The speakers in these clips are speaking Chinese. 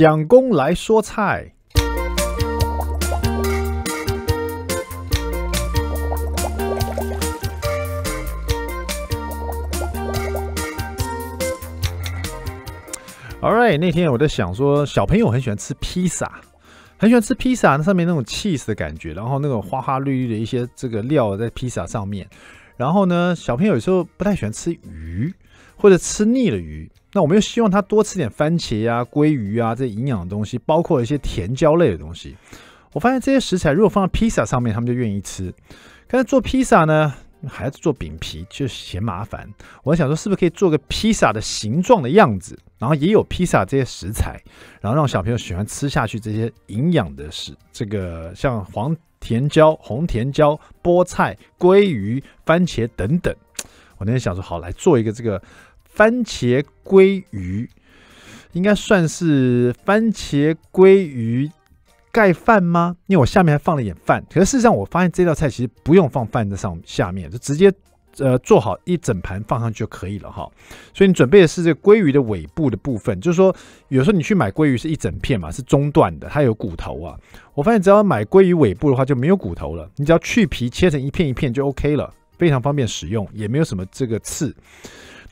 蒋公来说菜。All right，那天我在想说，小朋友很喜欢吃披萨，很喜欢吃披萨，那上面那种 cheese 的感觉，然后那种花花绿绿的一些这个料在披萨上面。然后呢，小朋友有时候不太喜欢吃鱼，或者吃腻了鱼，那我们又希望他多吃点番茄呀、鲑鱼啊这营养的东西，包括一些甜椒类的东西。我发现这些食材如果放在披萨上面，他们就愿意吃。可是做披萨呢？孩子做饼皮就嫌麻烦，我想说是不是可以做个披萨的形状的样子，然后也有披萨这些食材，然后让小朋友喜欢吃下去这些营养的食，这个像黄甜椒、红甜椒、菠菜、鲑鱼、番茄等等。我那天想说，好来做一个这个番茄鲑鱼，应该算是番茄鲑鱼。盖饭吗？因为我下面还放了一点饭，可是事实上我发现这道菜其实不用放饭在上下面，就直接呃做好一整盘放上去就可以了哈。所以你准备的是这个鲑鱼的尾部的部分，就是说有时候你去买鲑鱼是一整片嘛，是中段的，它有骨头啊。我发现只要买鲑鱼尾部的话就没有骨头了，你只要去皮切成一片一片就 OK 了，非常方便使用，也没有什么这个刺。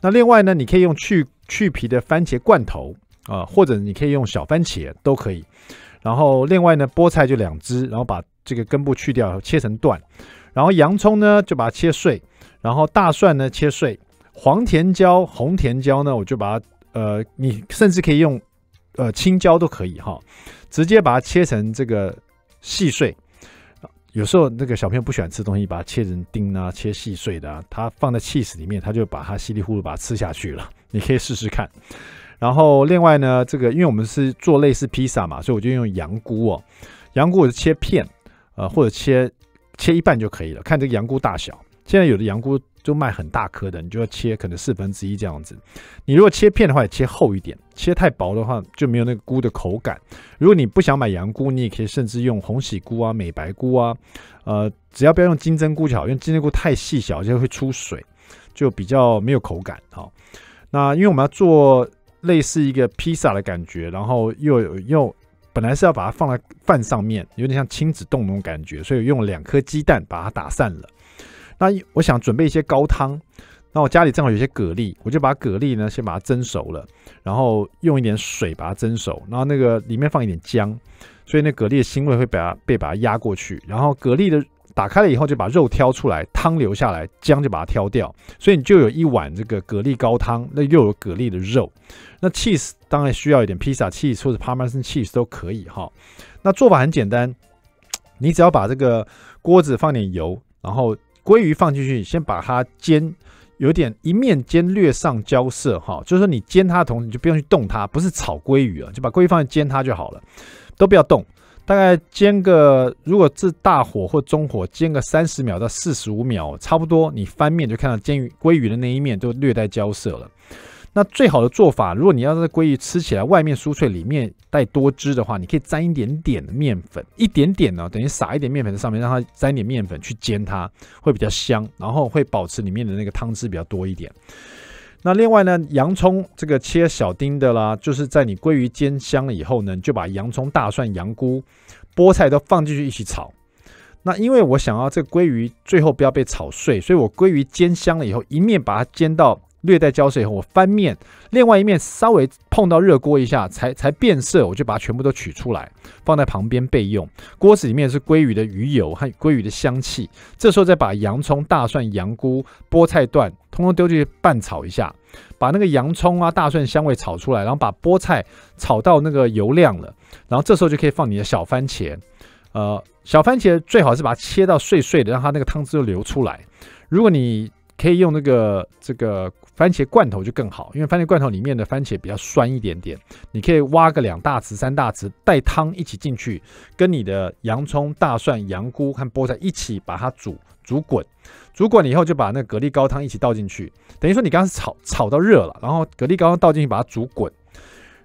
那另外呢，你可以用去去皮的番茄罐头啊，或者你可以用小番茄都可以。然后另外呢，菠菜就两只，然后把这个根部去掉，切成段。然后洋葱呢，就把它切碎。然后大蒜呢，切碎。黄甜椒、红甜椒呢，我就把它呃，你甚至可以用呃青椒都可以哈，直接把它切成这个细碎。有时候那个小朋友不喜欢吃东西，把它切成丁啊，切细碎的，啊他放在 cheese 里面，他就把它稀里糊涂把它吃下去了。你可以试试看。然后另外呢，这个因为我们是做类似披萨嘛，所以我就用羊菇哦，羊菇我是切片，呃或者切切一半就可以了，看这个羊菇大小。现在有的羊菇就卖很大颗的，你就要切可能四分之一这样子。你如果切片的话，也切厚一点，切太薄的话就没有那个菇的口感。如果你不想买羊菇，你也可以甚至用红喜菇啊、美白菇啊，呃只要不要用金针菇就好，因为金针菇太细小，就会出水，就比较没有口感。好，那因为我们要做。类似一个披萨的感觉，然后又又本来是要把它放在饭上面，有点像亲子冻那种感觉，所以用两颗鸡蛋把它打散了。那我想准备一些高汤，那我家里正好有些蛤蜊，我就把蛤蜊呢先把它蒸熟了，然后用一点水把它蒸熟，然后那个里面放一点姜，所以那蛤蜊的腥味会把它被把它压过去，然后蛤蜊的。打开了以后，就把肉挑出来，汤留下来，姜就把它挑掉，所以你就有一碗这个蛤蜊高汤，那又有蛤蜊的肉。那 cheese 当然需要一点披萨 cheese 或者 parmesan cheese 都可以哈。那做法很简单，你只要把这个锅子放点油，然后鲑鱼放进去，先把它煎，有点一面煎略上焦色哈，就是说你煎它的同时，你就不用去动它，不是炒鲑鱼啊，就把鲑鱼放在煎它就好了，都不要动。大概煎个，如果是大火或中火煎个三十秒到四十五秒，差不多。你翻面就看到煎鱼鲑鱼的那一面都略带焦色了。那最好的做法，如果你要是鲑鱼吃起来外面酥脆，里面带多汁的话，你可以沾一点点的面粉，一点点呢，等于撒一点面粉在上面，让它沾一点面粉去煎它，会比较香，然后会保持里面的那个汤汁比较多一点。那另外呢，洋葱这个切小丁的啦，就是在你鲑鱼煎香了以后呢，就把洋葱、大蒜、羊菇、菠菜都放进去一起炒。那因为我想要这鲑鱼最后不要被炒碎，所以我鲑鱼煎香了以后，一面把它煎到。略带焦色以后，我翻面，另外一面稍微碰到热锅一下，才才变色，我就把它全部都取出来，放在旁边备用。锅子里面是鲑鱼的鱼油和鲑鱼的香气，这时候再把洋葱、大蒜、羊菇、菠菜段通通丢进去拌炒一下，把那个洋葱啊、大蒜香味炒出来，然后把菠菜炒到那个油亮了，然后这时候就可以放你的小番茄，呃，小番茄最好是把它切到碎碎的，让它那个汤汁流出来。如果你可以用那个这个。番茄罐头就更好，因为番茄罐头里面的番茄比较酸一点点。你可以挖个两大匙、三大匙，带汤一起进去，跟你的洋葱、大蒜、羊菇和菠菜一起把它煮煮滚。煮滚了以后，就把那蛤蜊高汤一起倒进去。等于说你刚刚是炒炒到热了，然后蛤蜊高汤倒进去把它煮滚，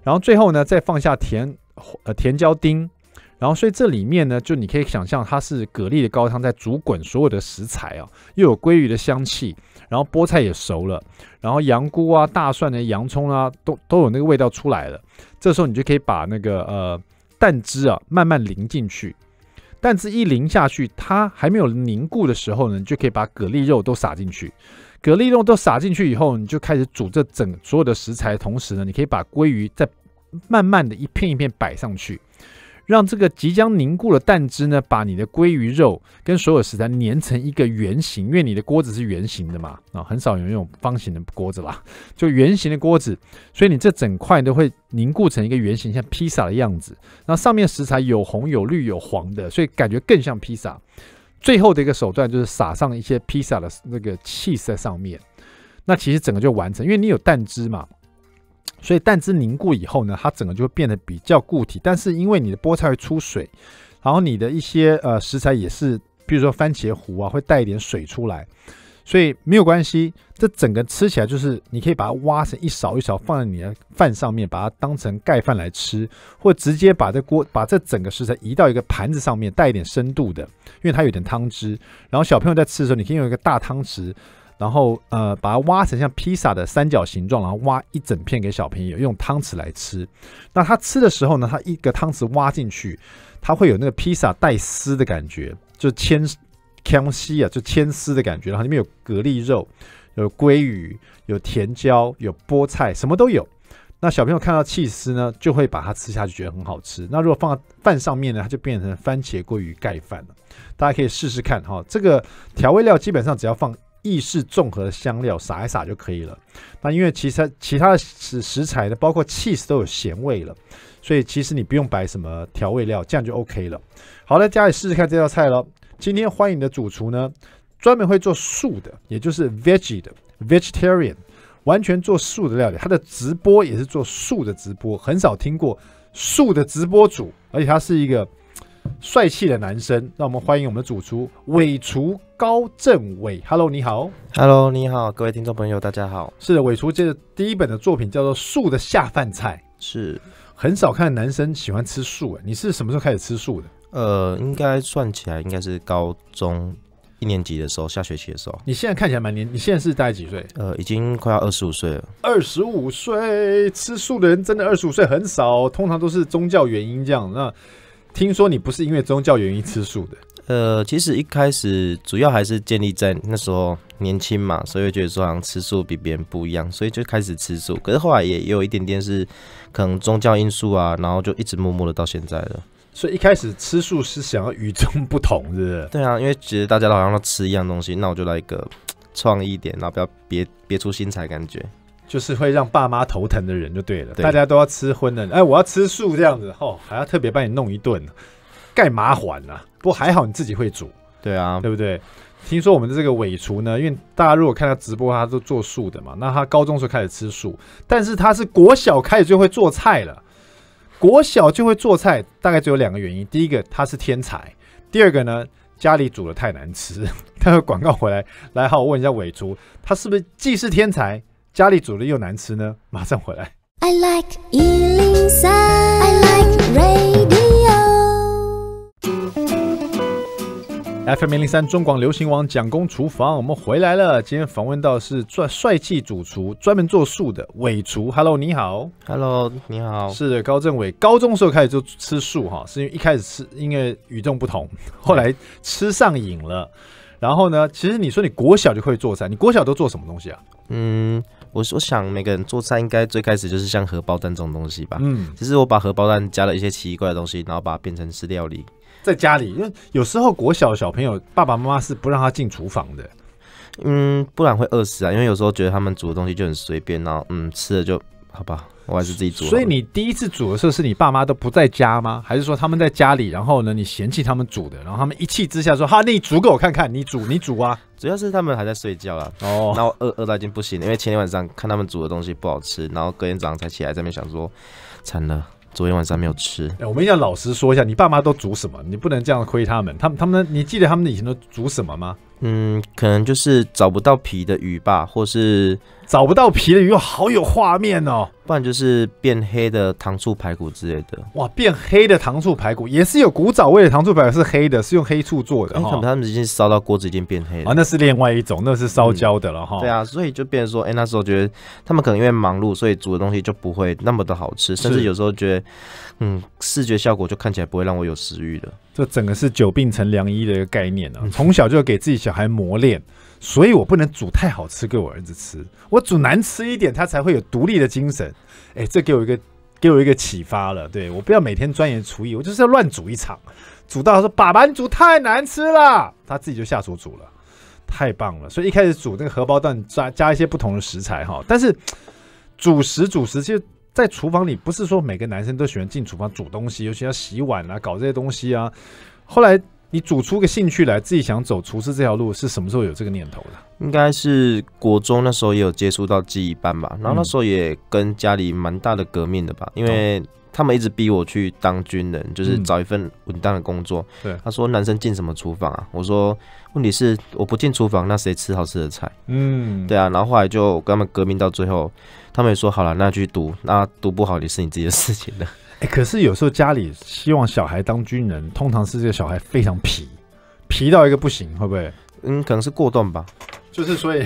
然后最后呢再放下甜呃甜椒丁，然后所以这里面呢，就你可以想象它是蛤蜊的高汤在煮滚所有的食材啊，又有鲑鱼的香气，然后菠菜也熟了，然后羊菇啊、大蒜的洋葱啊，都都有那个味道出来了。这时候你就可以把那个呃蛋汁啊慢慢淋进去，蛋汁一淋下去，它还没有凝固的时候呢，你就可以把蛤蜊肉都撒进去。蛤蜊肉都撒进去以后，你就开始煮这整所有的食材，同时呢，你可以把鲑鱼再慢慢的一片一片摆上去。让这个即将凝固的蛋汁呢，把你的鲑鱼肉跟所有食材粘成一个圆形，因为你的锅子是圆形的嘛，啊，很少有那种方形的锅子啦，就圆形的锅子，所以你这整块都会凝固成一个圆形，像披萨的样子。那上面食材有红有绿有黄的，所以感觉更像披萨。最后的一个手段就是撒上一些披萨的那个 cheese 在上面，那其实整个就完成，因为你有蛋汁嘛。所以蛋汁凝固以后呢，它整个就会变得比较固体。但是因为你的菠菜会出水，然后你的一些呃食材也是，比如说番茄糊啊，会带一点水出来，所以没有关系。这整个吃起来就是你可以把它挖成一勺一勺放在你的饭上面，把它当成盖饭来吃，或直接把这锅把这整个食材移到一个盘子上面，带一点深度的，因为它有点汤汁。然后小朋友在吃的时候，你可以用一个大汤匙。然后呃，把它挖成像披萨的三角形状，然后挖一整片给小朋友用汤匙来吃。那他吃的时候呢，他一个汤匙挖进去，他会有那个披萨带丝的感觉，就牵康西啊，就牵丝的感觉。然后里面有蛤蜊肉，有鲑鱼，有甜椒，有菠菜，什么都有。那小朋友看到气丝呢，就会把它吃下去，觉得很好吃。那如果放在饭上面呢，它就变成番茄鲑鱼盖饭了。大家可以试试看哈，这个调味料基本上只要放。意式综合的香料撒一撒就可以了。那因为其他其他的食食材呢，包括 cheese 都有咸味了，所以其实你不用摆什么调味料，这样就 OK 了。好了，家里试试看这道菜了。今天欢迎的主厨呢，专门会做素的，也就是 veggie 的 vegetarian，完全做素的料理。他的直播也是做素的直播，很少听过素的直播主，而且他是一个。帅气的男生，让我们欢迎我们的主厨尾厨高正伟。Hello，你好。Hello，你好，各位听众朋友，大家好。是的，尾厨这第一本的作品叫做《素的下饭菜》，是很少看男生喜欢吃素。诶，你是什么时候开始吃素的？呃，应该算起来应该是高中一年级的时候，下学期的时候。你现在看起来蛮年，你现在是大概几岁？呃，已经快要二十五岁了。二十五岁吃素的人真的二十五岁很少，通常都是宗教原因这样。那听说你不是因为宗教原因吃素的？呃，其实一开始主要还是建立在那时候年轻嘛，所以觉得说好像吃素比别人不一样，所以就开始吃素。可是后来也有一点点是可能宗教因素啊，然后就一直默默的到现在了。所以一开始吃素是想要与众不同，是不是？对啊，因为觉得大家都好像都吃一样东西，那我就来一个创意一点，然后不要别别出心裁，感觉。就是会让爸妈头疼的人就对了，大家都要吃荤的，哎，我要吃素这样子，哦，还要特别帮你弄一顿，盖麻烦呐。不过还好你自己会煮，对啊，对不对？听说我们的这个尾厨呢，因为大家如果看他直播，他都做素的嘛，那他高中时候开始吃素，但是他是国小开始就会做菜了，国小就会做菜，大概只有两个原因，第一个他是天才，第二个呢家里煮的太难吃。他会广告回来，来好，我问一下尾厨，他是不是既是天才？家里煮的又难吃呢，马上回来。I like I like radio. FM 零零三中广流行王蒋公厨房，我们回来了。今天访问到是帅帅气主厨，专门做素的伟厨。Hello，你好。Hello，你好。是的，高正伟，高中时候开始就吃素哈，是因为一开始吃因为与众不同，后来吃上瘾了。然后呢，其实你说你国小就会做菜，你国小都做什么东西啊？嗯。我我想每个人做菜应该最开始就是像荷包蛋这种东西吧。嗯，其实我把荷包蛋加了一些奇怪的东西，然后把它变成是料理，在家里，因为有时候国小小朋友爸爸妈妈是不让他进厨房的，嗯，不然会饿死啊。因为有时候觉得他们煮的东西就很随便，然后嗯，吃了就好吧。我还是自己煮。所以你第一次煮的时候，是你爸妈都不在家吗？还是说他们在家里，然后呢，你嫌弃他们煮的，然后他们一气之下说：“哈，你煮给我看看，你煮，你煮啊！”主要是他们还在睡觉啊。哦。那我饿饿到已经不行了，因为前天晚上看他们煮的东西不好吃，然后隔天早上才起来在那边想说：“惨了，昨天晚上没有吃。”哎，我们要老实说一下，你爸妈都煮什么？你不能这样亏他们。他们他们，你记得他们以前都煮什么吗？嗯，可能就是找不到皮的鱼吧，或是找不到皮的鱼，好有画面哦。不然就是变黑的糖醋排骨之类的。哇，变黑的糖醋排骨也是有古早味的糖醋排骨，是黑的，是用黑醋做的哎，可能。他们已经烧到锅子已经变黑了。啊，那是另外一种，那是烧焦的了哈。对啊，所以就变成说，哎、那时候觉得他们可能因为忙碌，所以煮的东西就不会那么的好吃，甚至有时候觉得，嗯，视觉效果就看起来不会让我有食欲的。这整个是久病成良医的一个概念嗯啊。从小就给自己小孩磨练，所以我不能煮太好吃给我儿子吃，我煮难吃一点，他才会有独立的精神。哎，这给我一个给我一个启发了。对我不要每天钻研厨艺，我就是要乱煮一场，煮到他说爸爸你煮太难吃了，他自己就下厨煮了。太棒了！所以一开始煮那个荷包蛋加加一些不同的食材哈，但是主食主食其实，在厨房里不是说每个男生都喜欢进厨房煮东西，尤其要洗碗啊、搞这些东西啊。后来你煮出个兴趣来，自己想走厨师这条路，是什么时候有这个念头的？应该是国中那时候也有接触到记忆班吧，然后那时候也跟家里蛮大的革命的吧，因为他们一直逼我去当军人，就是嗯找一份稳当的工作。对他说男生进什么厨房啊？我说问题是我不进厨房，那谁吃好吃的菜？嗯，对啊，然后后来就跟他们革命到最后，他们也说好了，那去读，那读不好也是你自己的事情了。哎、可是有时候家里希望小孩当军人，通常是这个小孩非常皮，皮到一个不行，会不会？嗯，可能是过动吧，就是所以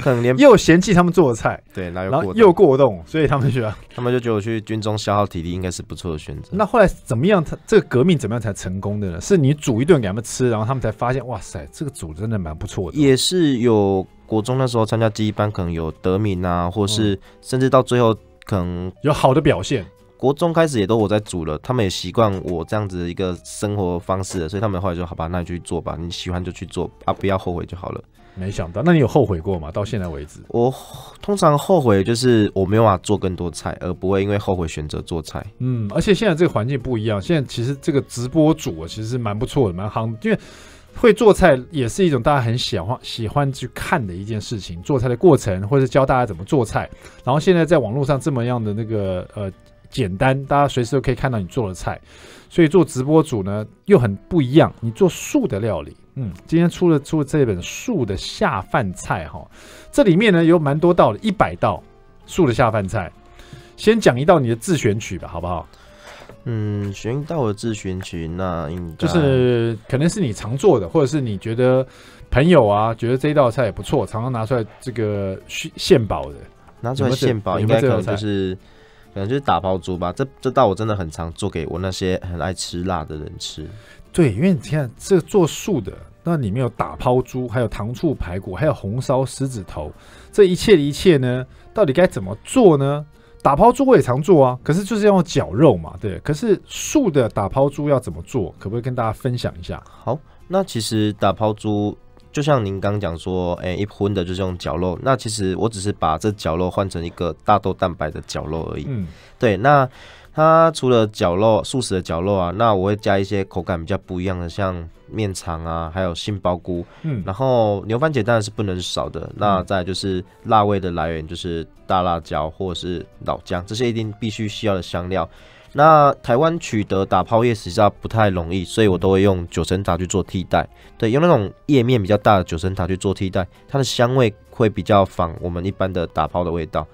可能连又嫌弃他们做的菜，对，然后又过动，所以他们觉得他们就觉得我去军中消耗体力应该是不错的选择。那后来怎么样？他这个革命怎么样才成功的呢？是你煮一顿给他们吃，然后他们才发现，哇塞，这个煮真的蛮不错的。也是有国中那时候参加记忆班，可能有得名啊，或是甚至到最后可能有好的表现，国中开始也都我在煮了，他们也习惯我这样子的一个生活方式了，所以他们后来就好吧，那你就去做吧，你喜欢就去做啊，不要后悔就好了。没想到，那你有后悔过吗？到现在为止，我通常后悔就是我没有办法做更多菜，而不会因为后悔选择做菜。嗯，而且现在这个环境不一样，现在其实这个直播主啊，其实是蛮不错的，蛮夯，因为会做菜也是一种大家很喜欢喜欢去看的一件事情，做菜的过程，或者教大家怎么做菜。然后现在在网络上这么样的那个呃简单，大家随时都可以看到你做的菜，所以做直播主呢又很不一样。你做素的料理，嗯，今天出了出了这本树的下饭菜哈，这里面呢有蛮多道的，一百道树的下饭菜。先讲一道你的自选曲吧，好不好？嗯，选一道我的自选曲，那应该就是可能是你常做的，或者是你觉得朋友啊觉得这一道菜也不错，常常拿出来这个献献宝的。拿出来献宝，有应该可能没有这道菜就是可能就是打包猪吧。这这道我真的很常做给我那些很爱吃辣的人吃。对，因为你看这做素的，那里面有打抛猪，还有糖醋排骨，还有红烧狮子头，这一切的一切呢，到底该怎么做呢？打抛猪我也常做啊，可是就是要用绞肉嘛，对。可是素的打抛猪要怎么做？可不可以跟大家分享一下？好，那其实打抛猪。就像您刚讲说，哎、一荤的就是用绞肉，那其实我只是把这绞肉换成一个大豆蛋白的绞肉而已。嗯，对，那它除了绞肉素食的绞肉啊，那我会加一些口感比较不一样的，像面肠啊，还有杏鲍菇，嗯，然后牛番茄当然是不能少的。那再就是辣味的来源，就是大辣椒或者是老姜，这些一定必须需要的香料。那台湾取得打泡叶实际上不太容易，所以我都会用九层塔去做替代。对，用那种叶面比较大的九层塔去做替代，它的香味会比较仿我们一般的打泡的味道。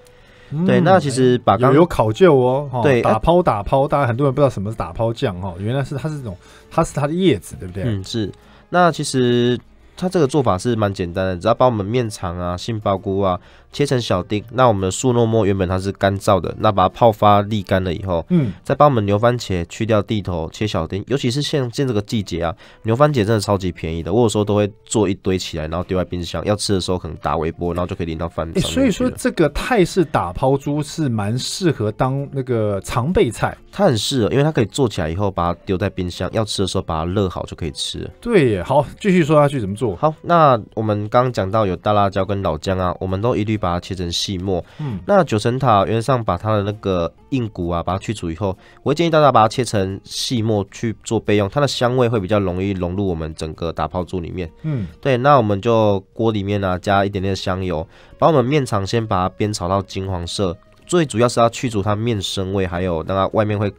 对，嗯那其实把刚有有考究哦，哦对打抛打抛，大家很多人不知道什么是打抛酱哦，原来是它是这种，它是它的叶子，对不对？嗯，是。那其实它这个做法是蛮简单的，只要把我们面肠啊、杏鲍菇啊切成小丁。那我们的素糯末原本它是干燥的，那把它泡发沥干了以后，嗯，再帮我们牛番茄去掉蒂头，切小丁。尤其是现现这个季节啊，牛番茄真的超级便宜的。我有时候都会做一堆起来，然后丢在冰箱，要吃的时候可能打微波，然后就可以淋到饭上诶，面去了。所以说这个泰式打抛猪是蛮适合当那个常备菜。它很适合，因为它可以做起来以后把它丢在冰箱，要吃的时候把它热好就可以吃。对耶，好，继续说下去怎么做？好，那我们刚刚讲到有大辣椒跟老姜啊，我们都一律把它切成细末。嗯，那九层塔原则上把它的那个硬骨啊，把它去除以后，我会建议大家把它切成细末去做备用，它的香味会比较容易融入我们整个打泡柱里面。嗯，对，那我们就锅里面呢、加一点点香油，把我们面肠先把它煸炒到金黄色，最主要是要去除它面生味，还有让它外面会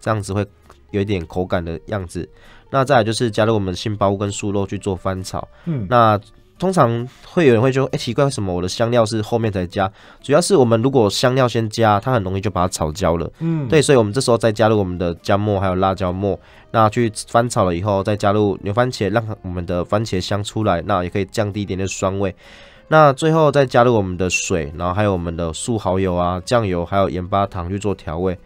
这样子会有一点口感的样子。那再来就是加入我们的杏鲍菇跟素肉去做翻炒。嗯，那通常会有人会说，哎、奇怪，为什么我的香料是后面才加？主要是我们如果香料先加，它很容易就把它炒焦了。嗯，对，所以我们这时候再加入我们的姜末还有辣椒末，那去翻炒了以后，再加入牛番茄，让我们的番茄香出来，那也可以降低一点点酸味。那最后再加入我们的水，然后还有我们的素蚝油啊、酱油，还有盐巴糖去做调味。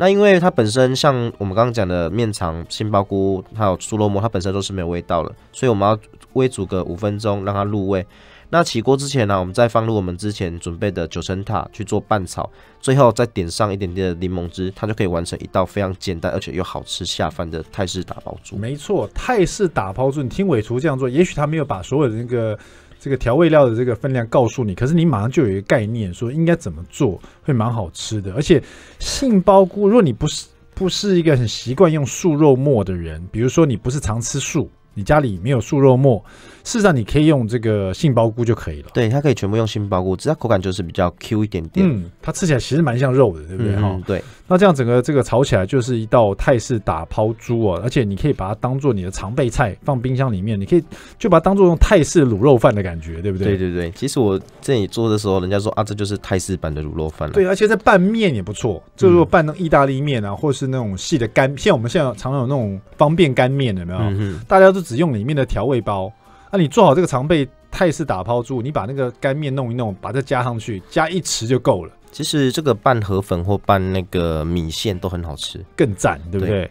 那因为它本身像我们刚刚讲的面肠、杏鲍菇还有猪肉末，它本身都是没有味道的，所以我们要微煮个五分钟，让它入味。那起锅之前呢、我们再放入我们之前准备的九层塔去做拌炒，最后再点上一点点的柠檬汁，它就可以完成一道非常简单而且又好吃下饭的泰式打包猪。没错，泰式打抛猪，你听尾厨这样做，也许他没有把所有的那个这个调味料的这个分量告诉你，可是你马上就有一个概念，说应该怎么做会蛮好吃的。而且杏鲍菇，如果你不是不是一个很习惯用素肉末的人，比如说你不是常吃素，你家里没有素肉末，事实上你可以用这个杏鲍菇就可以了。对，它可以全部用杏鲍菇，只是它口感就是比较 Q 一点点，嗯，它吃起来其实蛮像肉的，对不对？哈、嗯对，那这样整个这个炒起来就是一道泰式打抛猪哦，而且你可以把它当做你的常备菜，放冰箱里面，你可以就把它当做用泰式卤肉饭的感觉，对不对？对对对。其实我这里做的时候，人家说啊，这就是泰式版的卤肉饭了。对，而且在拌面也不错。就如果拌那意大利面啊，或是那种细的干，像我们现在常常有那种方便干面，有没有？嗯，大家都只用里面的调味包。那、你做好这个常备泰式打抛猪，你把那个干面弄一弄，把这加上去，加一匙就够了，其实这个拌河粉或拌那个米线都很好吃。更赞，对不对？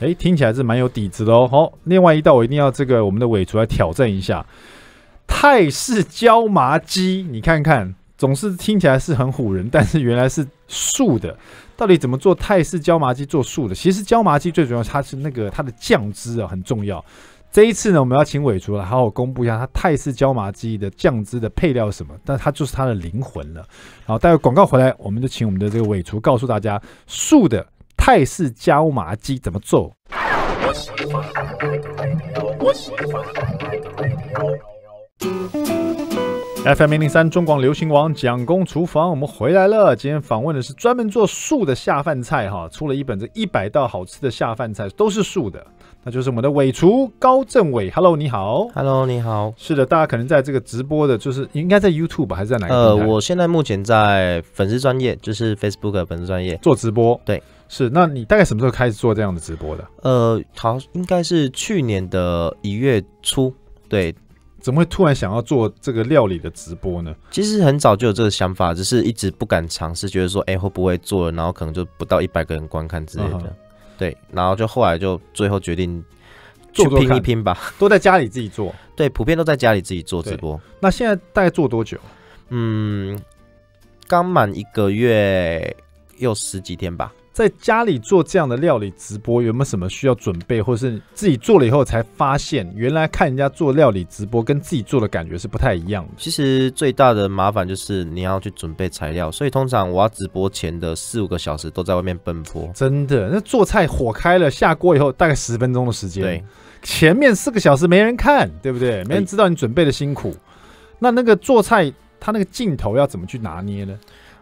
哎，听起来是蛮有底子的哦。好，另外一道我一定要这个我们的尾厨来挑战一下，泰式椒麻鸡，你看看，总是听起来是很唬人，但是原来是素的。到底怎么做泰式椒麻鸡做素的？其实椒麻鸡最主要它是那个它的酱汁啊很重要。这一次呢，我们要请尾厨来好好公布一下它泰式椒麻鸡的酱汁的配料什么，但它就是它的灵魂了。然后待会广告回来，我们就请我们的这个尾厨告诉大家素的泰式椒麻鸡怎么做。FM 零零三中广流行网蒋公厨房，我们回来了。今天访问的是专门做素的下饭菜哈，出了一本这一百道好吃的下饭菜，都是素的。那就是我们的尾厨高正伟，Hello，你好。Hello，你好。是的，大家可能在这个直播的，就是应该在 YouTube 吧还是在哪个呃，我现在目前在粉丝专业，就是 Facebook 的粉丝专业。做直播？对，是。那你大概什么时候开始做这样的直播的？呃，好，应该是去年的一月初。对，怎么会突然想要做这个料理的直播呢？其实很早就有这个想法，只是一直不敢尝试，觉得说，哎、会不会做了，然后可能就不到一百个人观看之类的。对，然后就后来就最后决定去拼一拼吧。都在家里自己做。对，普遍都在家里自己做直播。那现在大概做多久？嗯，刚满一个月又十几天吧。在家里做这样的料理直播，有没有什么需要准备，或是自己做了以后才发现，原来看人家做料理直播跟自己做的感觉是不太一样的？其实最大的麻烦就是你要去准备材料，所以通常我要直播前的四五个小时都在外面奔波。真的，那做菜火开了，下锅以后大概十分钟的时间，对，前面四个小时没人看，对不对？没人知道你准备的辛苦。那那个做菜，他那个镜头要怎么去拿捏呢？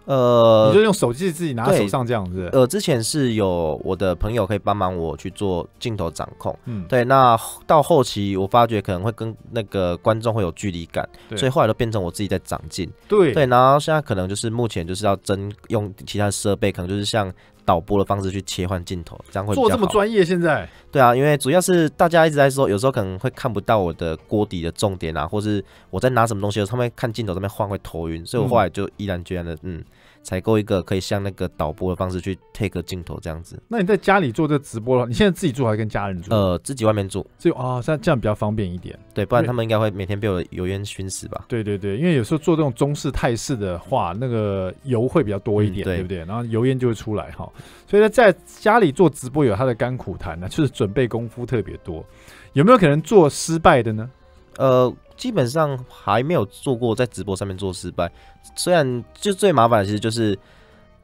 呃你就用手机自己拿在手上这样子。呃，之前是有我的朋友可以帮忙我去做镜头掌控。嗯，对，那到后期我发觉可能会跟那个观众会有距离感，所以后来都变成我自己在长镜。对对，然后现在可能就是目前就是要真用其他设备，可能就是像导播的方式去切换镜头，这样会做。这么专业，现在对啊，因为主要是大家一直在说，有时候可能会看不到我的锅底的重点啊，或是我在拿什么东西的时候，他们看镜头上面晃会头晕，所以我后来就毅然决然的嗯。采购一个可以像那个导播的方式去 take 镜头这样子，那你在家里做这直播的话，你现在自己做还是跟家人做？呃，自己外面住，就哦，这样这样比较方便一点。对，不然他们应该会每天被我油烟熏死吧？对对对，因为有时候做这种中式、泰式的话，那个油会比较多一点，嗯对对不对？然后油烟就会出来哈。所以呢，在家里做直播有它的甘苦谈呢，就是准备功夫特别多。有没有可能做失败的呢？呃，基本上还没有做过在直播上面做失败，虽然就最麻烦的其实就是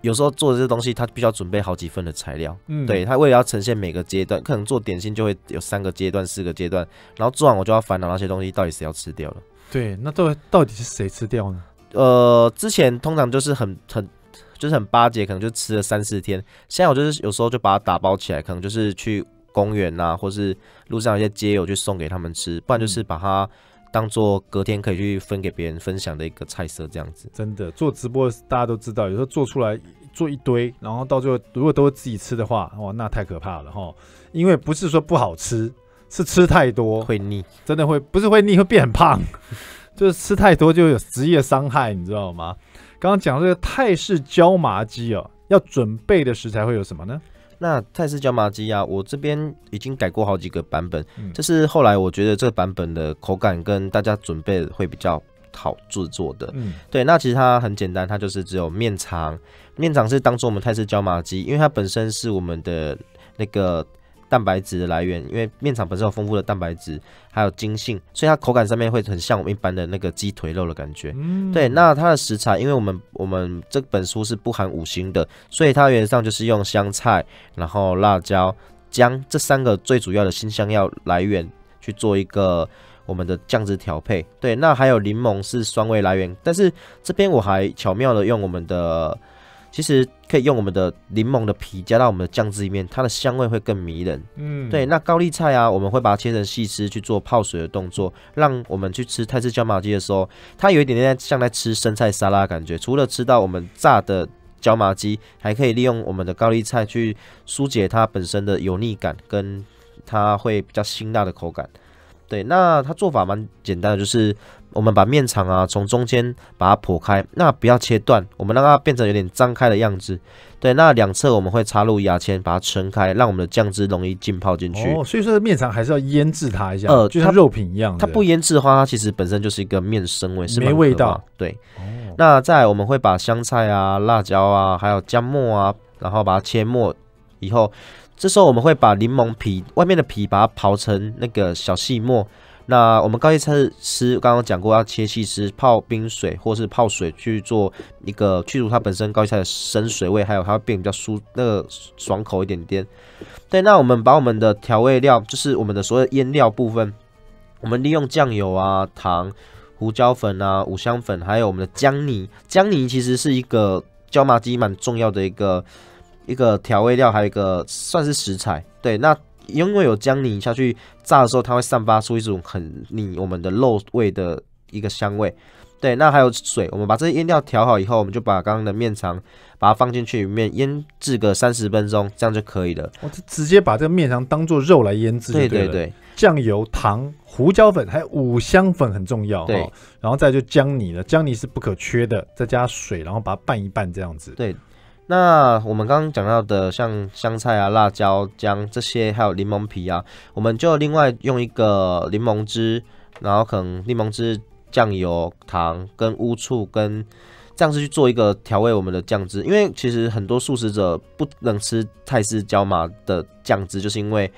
有时候做的这些东西，它必须要准备好几份的材料。嗯，对，它为了要呈现每个阶段，可能做点心就会有三个阶段、四个阶段，然后做完我就要烦恼那些东西到底谁要吃掉了。对，那到到底是谁吃掉呢？呃，之前通常就是很很就是很巴结，可能就吃了三四天。现在我就是有时候就把它打包起来，可能就是去公园呐、或是路上有一些街友去送给他们吃，不然就是把它当做隔天可以去分给别人分享的一个菜色这样子。真的做直播，大家都知道，有时候做出来做一堆，然后到最后如果都是自己吃的话，哇，那太可怕了哈！因为不是说不好吃，是吃太多，会腻，真的会不是会腻，会变很胖，就是吃太多就有职业伤害，你知道吗？刚刚讲这个泰式椒麻鸡哦，要准备的食材会有什么呢？那泰式椒麻鸡啊，我这边已经改过好几个版本，嗯这是后来我觉得这个版本的口感跟大家准备会比较好制作的。嗯对，那其实它很简单，它就是只有面肠，面肠是当做我们泰式椒麻鸡，因为它本身是我们的那个蛋白质的来源，因为面肠本身有丰富的蛋白质，还有筋性，所以它口感上面会很像我们一般的那个鸡腿肉的感觉。嗯对，那它的食材，因为我们我们这本书是不含五星的，所以它原则上就是用香菜，然后辣椒、姜这三个最主要的新香料来源去做一个我们的酱汁调配。对，那还有柠檬是酸味来源，但是这边我还巧妙的用我们的，其实可以用我们的柠檬的皮加到我们的酱汁里面，它的香味会更迷人。嗯对，那高丽菜啊，我们会把它切成细丝去做泡水的动作，让我们去吃泰式椒麻鸡的时候，它有一点点像在吃生菜沙拉的感觉。除了吃到我们炸的椒麻鸡，还可以利用我们的高丽菜去疏解它本身的油腻感，跟它会比较辛辣的口感。对，那它做法蛮简单的，就是我们把面肠啊从中间把它剖开，那不要切断，我们让它变成有点张开的样子。对，那两侧我们会插入牙签把它撑开，让我们的酱汁容易浸泡进去。哦，所以说面肠还是要腌制它一下，呃它就像肉品一样，它不腌制的话，它其实本身就是一个面生味，是没味道。对，哦，那再来我们会把香菜啊、辣椒啊，还有姜末啊，然后把它切末以后，这时候我们会把柠檬皮外面的皮把它刨成那个小细末。那我们高丽菜丝刚刚讲过，要切细丝，泡冰水或是泡水去做一个去除它本身高丽菜的生水味，还有它会变比较酥那个爽口一点点。对，那我们把我们的调味料，就是我们的所有腌料部分，我们利用酱油啊、糖、胡椒粉啊、五香粉，还有我们的姜泥。姜泥其实是一个椒麻鸡蛮重要的一个一个调味料，还有一个算是食材。对，那因为有姜泥下去炸的时候，它会散发出一种很腻我们的肉味的一个香味。对，那还有水，我们把这些腌料调好以后，我们就把刚刚的面肠把它放进去里面腌制个三十分钟，这样就可以了。我就直接把这个面肠当做肉来腌制對对了，对对对酱油、糖、胡椒粉还有五香粉很重要，对哦，然后再就姜泥了，姜泥是不可缺的，再加水，然后把它拌一拌这样子。对，那我们刚刚讲到的，像香菜啊、辣椒、姜这些，还有柠檬皮啊，我们就另外用一个柠檬汁，然后可能柠檬汁、酱油、糖跟乌醋跟这样子去做一个调味我们的酱汁。因为其实很多素食者不能吃泰式椒麻的酱汁，就是因为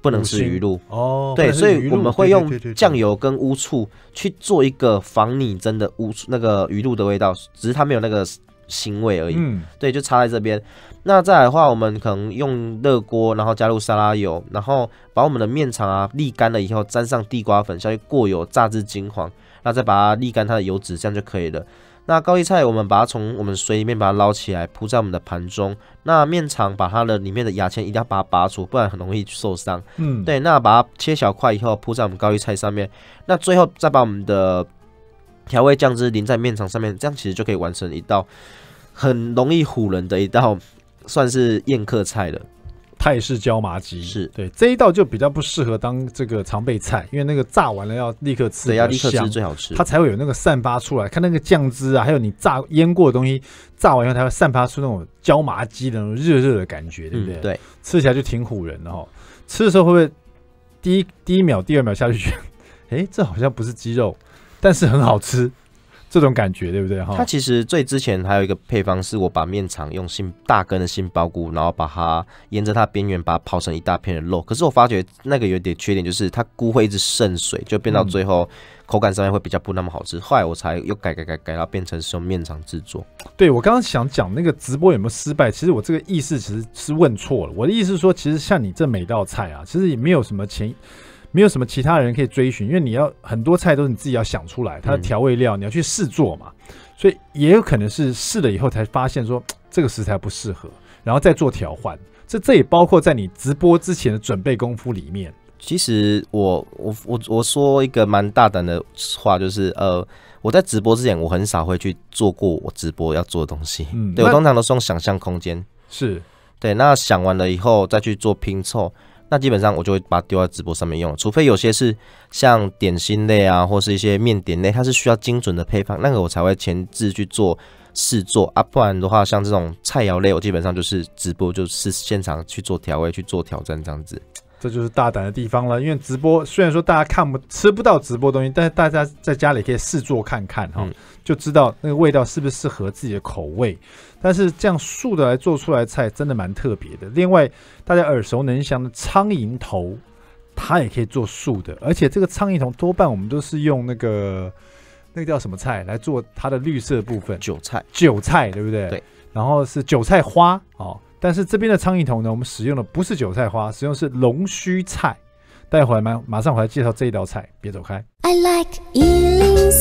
不能吃鱼露。哦，对，所以我们会用酱油跟乌醋去做一个防拟真的乌醋那个鱼露的味道，只是它没有那个腥味而已。嗯，对，就插在这边。那再来的话，我们可能用热锅，然后加入沙拉油，然后把我们的面肠啊沥干了以后，沾上地瓜粉下去过油炸至金黄，那再把它沥干它的油脂，这样就可以了。那高丽菜我们把它从我们水里面把它捞起来，铺在我们的盘中。那面肠把它的里面的牙签一定要把它拔除，不然很容易受伤。嗯，对，那把它切小块以后铺在我们高丽菜上面，那最后再把我们的调味酱汁淋在面肠上面，这样其实就可以完成一道很容易唬人的一道，算是宴客菜了。泰式椒麻鸡是对这一道就比较不适合当这个常备菜，因为那个炸完了要立刻吃，对，要立刻吃最好吃。它才会有那个散发出来。看那个酱汁啊，还有你炸腌过的东西，炸完以后它会散发出那种椒麻鸡的那种热热的感觉，对不对？嗯，对，吃起来就挺唬人的哈。吃的时候会不会第一第一秒、第二秒下去觉得，哎，这好像不是鸡肉，但是很好吃，这种感觉对不对哈？它其实最之前还有一个配方，是我把面肠用杏大根的杏鲍菇，然后把它沿着它边缘把它刨成一大片的肉。可是我发觉那个有点缺点，就是它菇会一直渗水，就变到嗯最后口感上面会比较不那么好吃。后来我才又改改改改到变成是用面肠制作。对我刚刚想讲那个直播有没有失败，其实我这个意思其实是问错了。我的意思是说，其实像你这每道菜啊，其实也没有什么前，没有什么其他人可以追寻，因为你要很多菜都是你自己要想出来，它的嗯调味料你要去试做嘛，所以也有可能是试了以后才发现说这个食材不适合，然后再做调换。这这这也包括在你直播之前的准备功夫里面。其实我我我我说一个蛮大胆的话，就是呃，我在直播之前，我很少会去做过我直播要做的东西。嗯对我通常都是用想象空间。是对，那想完了以后再去做拼凑，那基本上我就会把它丢在直播上面用，除非有些是像点心类啊，或是一些面点类，它是需要精准的配方，那个我才会前置去做试做啊，不然的话，像这种菜肴类，我基本上就是直播就是现场去做调味、去做挑战这样子。这就是大胆的地方了。因为直播虽然说大家看不吃不到直播东西，但是大家在家里可以试做看看哈，嗯就知道那个味道是不是适合自己的口味。但是这样素的来做出来的菜真的蛮特别的。另外，大家耳熟能详的苍蝇头，它也可以做素的，而且这个苍蝇头多半我们都是用那个那个叫什么菜来做它的绿色部分，韭菜，韭菜，对不对？对。然后是韭菜花哦，但是这边的苍蝇头呢，我们使用的不是韭菜花，使用的是龙须菜。待会儿马马上回来介绍这一道菜，别走开。I like.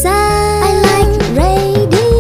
I like radio.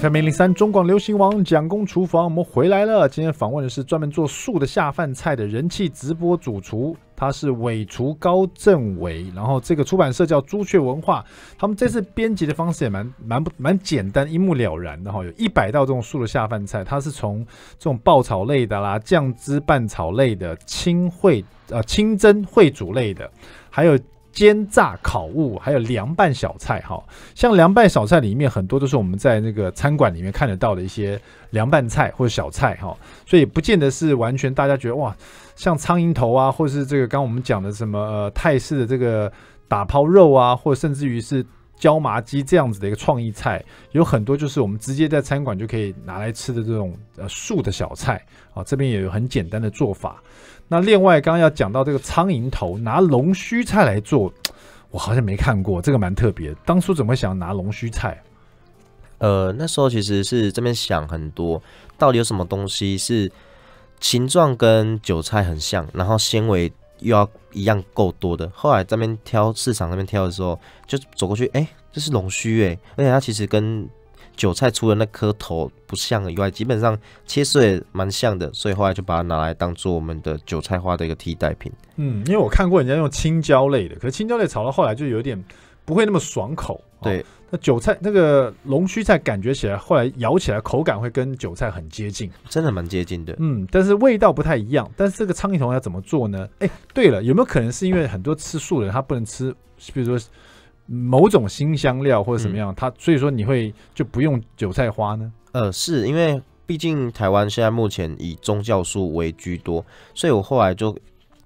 FM 零零三中广流行网蒋公厨房，我们回来了。今天访问的是专门做素的下饭菜的人气直播主厨，他是伪厨高正伟。然后这个出版社叫朱雀文化，他们这次编辑的方式也蛮蛮不蛮简单，一目了然的哈。有一百道这种素的下饭菜，它是从这种爆炒类的啦、酱汁拌炒类的、清烩呃清蒸烩煮类的，还有。煎炸烤物，还有凉拌小菜哈，像凉拌小菜里面很多都是我们在那个餐馆里面看得到的一些凉拌菜或者小菜哈，所以不见得是完全大家觉得哇，像苍蝇头啊，或是这个刚刚我们讲的什么呃泰式的这个打抛肉啊，或甚至于是椒麻鸡这样子的一个创意菜，有很多就是我们直接在餐馆就可以拿来吃的这种呃素的小菜啊，这边也有很简单的做法。那另外刚刚要讲到这个苍蝇头，拿龙须菜来做。我好像没看过，这个蛮特别。当初怎么想拿龙须菜？呃，那时候其实是这边想很多，到底有什么东西是形状跟韭菜很像，然后纤维又要一样够多的。后来这边挑市场那边挑的时候，就走过去，哎、这是龙须哎，而且它其实跟韭菜除了那颗头不像以外，基本上切碎也蛮像的，所以后来就把它拿来当做我们的韭菜花的一个替代品。嗯，因为我看过人家用青椒类的，可是青椒类炒到后来就有点不会那么爽口。哦对，那韭菜那个龙须菜感觉起来，后来咬起来口感会跟韭菜很接近。真的蛮接近的。嗯，但是味道不太一样。但是这个苍蝇头要怎么做呢？哎，对了，有没有可能是因为很多吃素的人他不能吃，比如说某种新香料或者什么样，他所以说你会就不用韭菜花呢？呃，是因为毕竟台湾现在目前以宗教素为居多，所以我后来就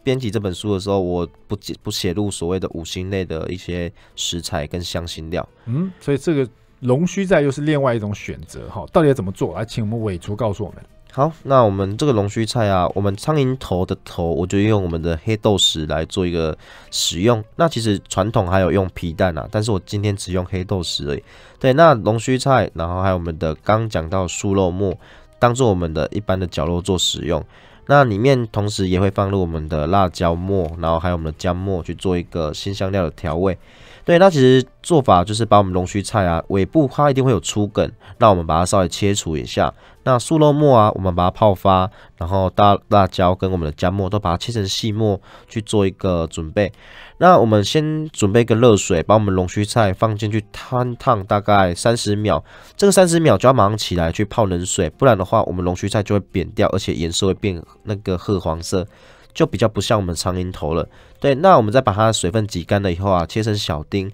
编辑这本书的时候，我不记不写入所谓的五星类的一些食材跟香辛料。嗯，所以这个龙须菜又是另外一种选择哈。到底要怎么做？来，请我们尾厨告诉我们。好，那我们这个龙须菜啊，我们苍蝇头的头，我就用我们的黑豆豉来做一个使用。那其实传统还有用皮蛋啊，但是我今天只用黑豆豉而已。对，那龙须菜，然后还有我们的刚讲到素肉末，当做我们的一般的绞肉做使用。那里面同时也会放入我们的辣椒末，然后还有我们的姜末去做一个新香料的调味。对，那其实做法就是把我们龙须菜啊尾部它一定会有粗梗，那我们把它稍微切除一下。那素肉末啊，我们把它泡发，然后大辣椒跟我们的姜末都把它切成细末去做一个准备。那我们先准备一个热水，把我们龙须菜放进去摊烫大概三十秒，这个三十秒就要马上起来去泡冷水，不然的话我们龙须菜就会扁掉，而且颜色会变那个褐黄色，就比较不像我们苍蝇头了。对，那我们再把它的水分挤干了以后啊，切成小丁。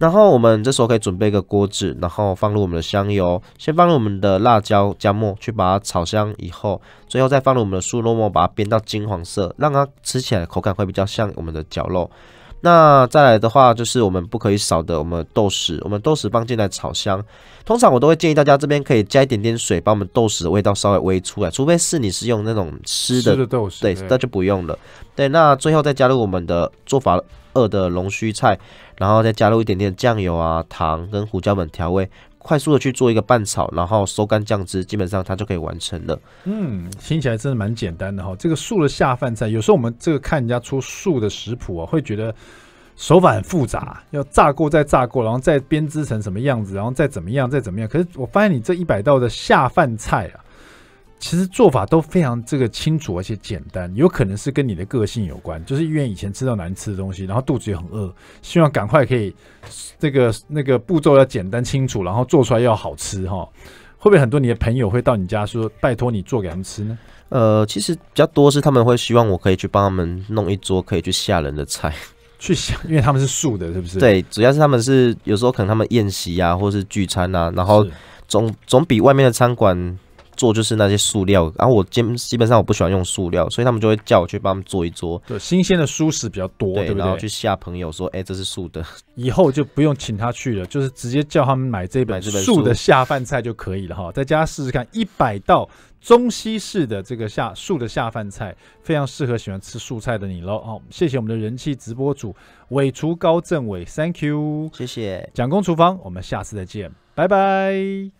然后我们这时候可以准备一个锅子，然后放入我们的香油，先放入我们的辣椒、姜末去把它炒香，以后最后再放入我们的素肉末，把它煸到金黄色，让它吃起来口感会比较像我们的绞肉。那再来的话，就是我们不可以少的我们豆豉，我们豆豉放进来炒香。通常我都会建议大家这边可以加一点点水，把我们豆豉的味道稍微微出来，除非是你是用那种湿的的豆豉，对，那就不用了。对，那最后再加入我们的做法二的龙须菜，然后再加入一点点酱油啊、糖跟胡椒粉调味，快速的去做一个拌炒，然后收干酱汁，基本上它就可以完成了。嗯，听起来真的蛮简单的哈。这个素的下饭菜，有时候我们这个看人家出素的食谱啊，会觉得手法很复杂，要炸过再炸过，然后再编织成什么样子，然后再怎么样再怎么样。可是我发现你这一百道的下饭菜啊，其实做法都非常这个清楚而且简单，有可能是跟你的个性有关，就是因为以前吃到难吃的东西，然后肚子也很饿，希望赶快可以这个那个步骤要简单清楚，然后做出来要好吃哈。会不会很多你的朋友会到你家说拜托你做给他们吃呢？呃，其实比较多是他们会希望我可以去帮他们弄一桌可以去吓人的菜。去想，因为他们是素的，是不是？，对，主要是他们是有时候可能他们宴席啊，或是聚餐啊，然后总总比外面的餐馆做就是那些塑料，然后我基基本上我不喜欢用塑料，所以他们就会叫我去帮他们做一做，对，新鲜的蔬食比较多，对不对然后去？吓朋友说，哎、这是素的，以后就不用请他去了，就是直接叫他们买这本素的下饭菜就可以了哈。在家试试看，一百道中西式的这个下素的下饭菜，非常适合喜欢吃素菜的你喽。哦，谢谢我们的人气直播主伪厨高正伟，Thank you。谢谢。蒋公厨房，我们下次再见，拜拜。